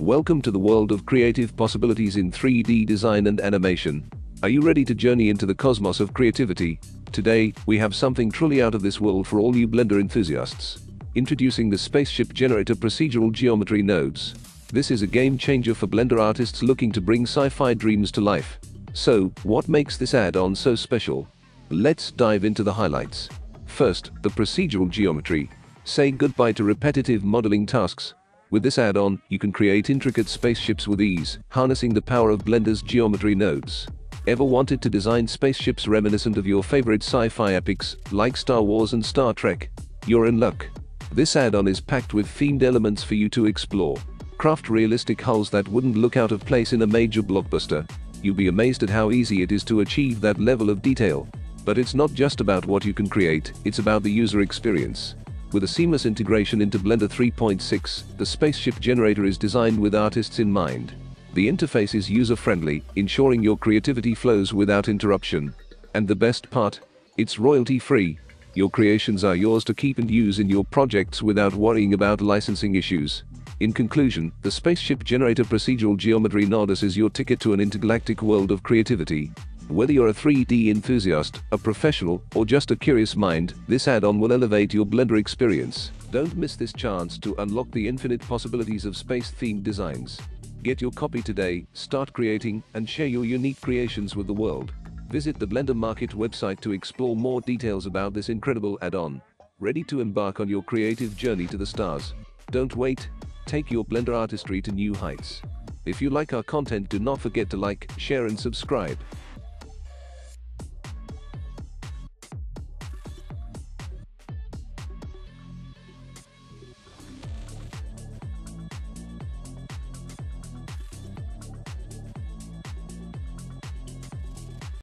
Welcome to the world of creative possibilities in 3D design and animation. Are you ready to journey into the cosmos of creativity? Today, we have something truly out of this world for all you Blender enthusiasts. Introducing the Spaceship Generator Procedural Geometry Nodes. This is a game changer for Blender artists looking to bring sci-fi dreams to life. So, what makes this add-on so special? Let's dive into the highlights. First, the procedural geometry. Say goodbye to repetitive modeling tasks. With this add-on, you can create intricate spaceships with ease, harnessing the power of Blender's geometry nodes. Ever wanted to design spaceships reminiscent of your favorite sci-fi epics, like Star Wars and Star Trek? You're in luck. This add-on is packed with themed elements for you to explore. Craft realistic hulls that wouldn't look out of place in a major blockbuster. You'll be amazed at how easy it is to achieve that level of detail. But it's not just about what you can create, it's about the user experience. With a seamless integration into Blender 3.6, the spaceship generator is designed with artists in mind. The interface is user-friendly, ensuring your creativity flows without interruption. And the best part? It's royalty-free. Your creations are yours to keep and use in your projects without worrying about licensing issues. In conclusion, the Spaceship Generator Procedural Geometry Nodes is your ticket to an intergalactic world of creativity. Whether you're a 3D enthusiast, a professional, or just a curious mind, this add-on will elevate your Blender experience. Don't miss this chance to unlock the infinite possibilities of space-themed designs. Get your copy today, start creating, and share your unique creations with the world. Visit the Blender Market website to explore more details about this incredible add-on. Ready to embark on your creative journey to the stars? Don't wait, take your Blender artistry to new heights. If you like our content do not forget to like, share and subscribe.